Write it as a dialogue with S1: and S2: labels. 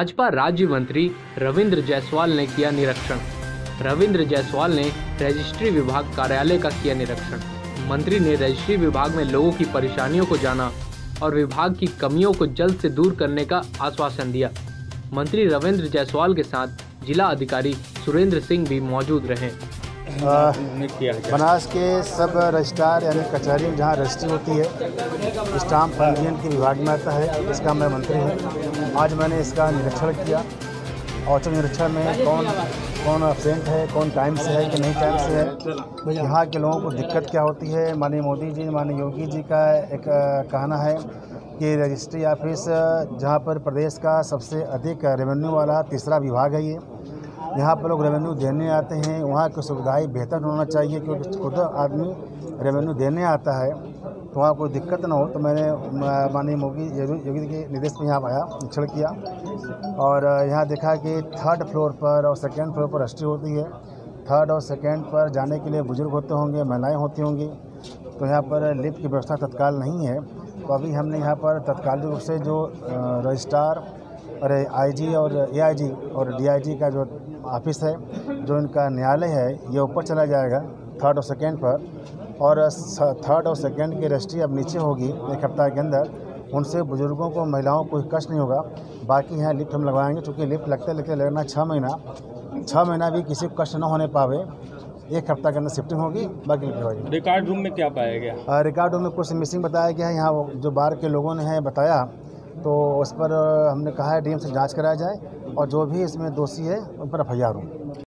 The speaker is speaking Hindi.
S1: भाजपा राज्य मंत्री रविंद्र जायसवाल ने किया निरीक्षण। रविंद्र जायसवाल ने रजिस्ट्री विभाग कार्यालय का किया निरीक्षण। मंत्री ने रजिस्ट्री विभाग में लोगों की परेशानियों को जाना और विभाग की कमियों को जल्द से दूर करने का आश्वासन दिया। मंत्री रविंद्र जायसवाल के साथ जिला अधिकारी सुरेंद्र सिंह भी मौजूद रहे।
S2: आ, बनास के सब रजिस्ट्रार यानी कचहरी जहाँ रजिस्ट्री होती है स्टाम्प पंजीयन के विभाग में आता है इसका मैं मंत्री हूँ। आज मैंने इसका निरीक्षण किया औचक निरीक्षण में कौन कौन अब्सेंट है कौन टाइम से है कि नहीं टाइम से है यहाँ के लोगों को दिक्कत क्या होती है? माननीय मोदी जी माननीय योगी जी का एक कहना है कि रजिस्ट्री ऑफ़िस जहाँ पर प्रदेश का सबसे अधिक रेवेन्यू वाला तीसरा विभाग है ये। यहाँ पर लोग रेवेन्यू देने आते हैं। वहाँ की सुविधाएँ बेहतर होना चाहिए क्योंकि खुद आदमी रेवेन्यू देने आता है। तो वहाँ कोई दिक्कत ना हो। तो मैंने माननीय मोदी योगी के निर्देश में यहाँ आया, निरीक्षण किया। और यहाँ देखा कि थर्ड फ्लोर पर और सेकेंड फ्लोर पर रजिस्ट्री होती है। थर्ड और सेकेंड पर जाने के लिए बुज़ुर्ग होते होंगे, महिलाएँ होती होंगी। तो यहाँ पर लिफ्ट की व्यवस्था तत्काल नहीं है। तो अभी हमने यहाँ पर तत्कालिक रूप से जो रजिस्ट्रार और आईजी और एआईजी और डीआईजी का जो ऑफ़िस है जो इनका न्यायालय है ये ऊपर चला जाएगा थर्ड और सेकेंड पर। और थर्ड और सेकेंड की रजिस्ट्री अब नीचे होगी एक हफ़्ता के अंदर। उनसे बुज़ुर्गों को महिलाओं को कष्ट नहीं होगा। बाकी यहाँ लिफ्ट हम लगवाएँगे चूँकि लिफ्ट लगते लगते लगना छः महीना। छः महीना भी किसी को कष्ट न होने पावे। एक हफ़्ता के अंदर शिफ्टिंग होगी बाकी लिफ्ट लगवाएगी।
S3: रिकॉर्ड रूम में क्या पाया गया?
S2: रिकॉर्ड रूम में कुछ मिसिंग बताया गया है। यहाँ जो बाहर के लोगों ने है बताया। तो उस पर हमने कहा है डीएम से जाँच कराया जाए और जो भी इसमें दोषी है, उन पर एफ़ आई आर हो।